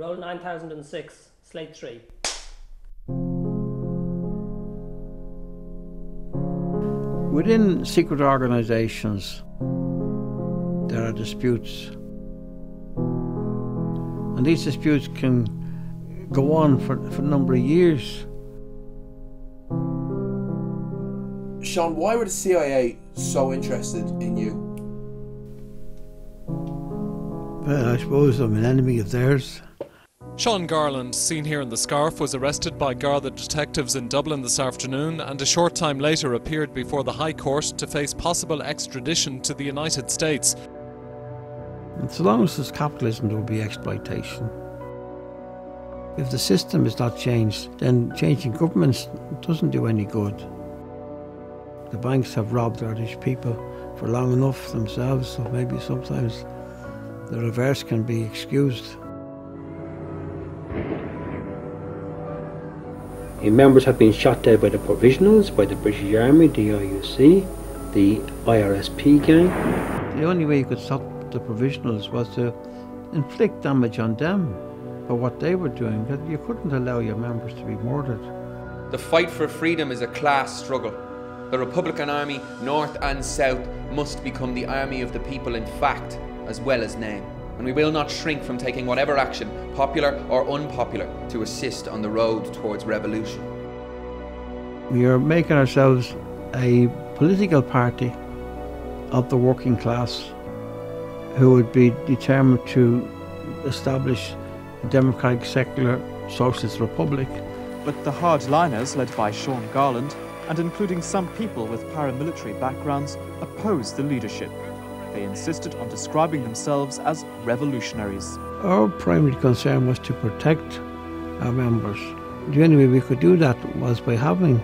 Roll 9006, slate 3. Within secret organizations, there are disputes. And these disputes can go on for, for a number of years. Sean, why were the CIA so interested in you? Well, I suppose I'm an enemy of theirs. Sean Garland, seen here in the scarf, was arrested by Garda detectives in Dublin this afternoon and a short time later appeared before the High Court to face possible extradition to the United States. And so long as there's capitalism, there will be exploitation. If the system is not changed, then changing governments doesn't do any good. The banks have robbed Irish people for long enough themselves, so maybe sometimes the reverse can be excused. Members have been shot dead by the Provisionals, by the British Army, the RUC, the IRSP gang. The only way you could stop the Provisionals was to inflict damage on them for what they were doing. You couldn't allow your members to be murdered. The fight for freedom is a class struggle. The Republican Army, North and South, must become the army of the people in fact as well as name and we will not shrink from taking whatever action, popular or unpopular, to assist on the road towards revolution. We are making ourselves a political party of the working class who would be determined to establish a democratic, secular, socialist republic. But the hardliners, led by Sean Garland, and including some people with paramilitary backgrounds, opposed the leadership. They insisted on describing themselves as revolutionaries. Our primary concern was to protect our members. The only way we could do that was by having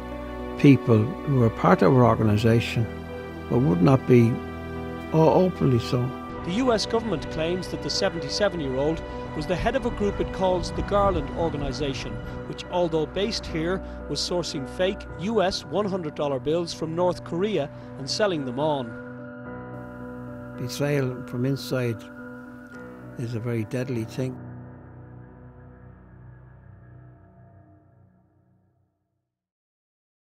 people who were part of our organisation but would not be openly so. The US government claims that the 77 year old was the head of a group it calls the Garland Organization, which, although based here, was sourcing fake US $100 bills from North Korea and selling them on. Betrayal from inside is a very deadly thing.